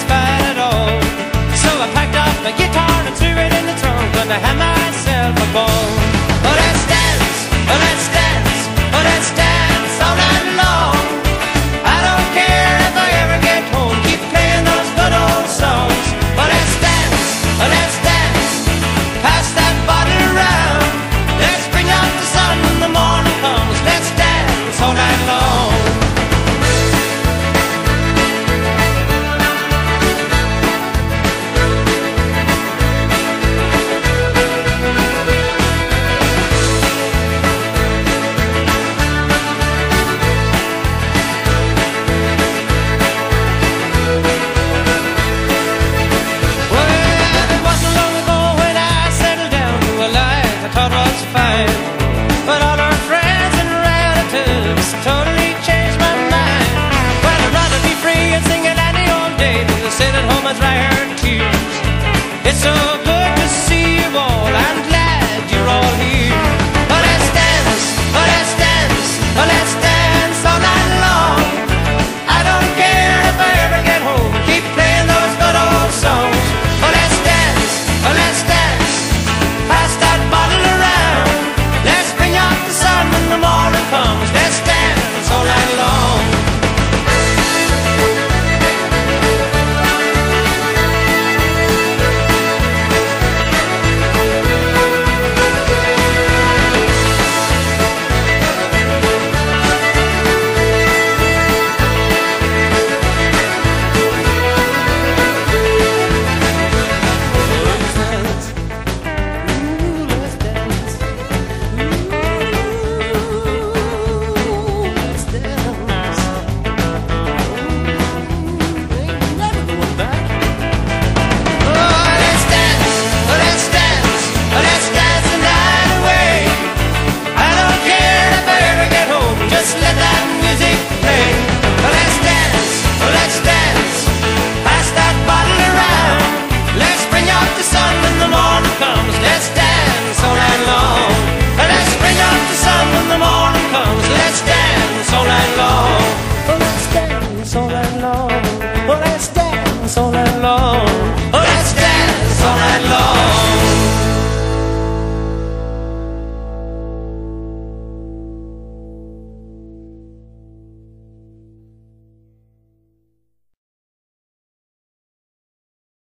satisfied at all. So I packed up my guitar. was right here.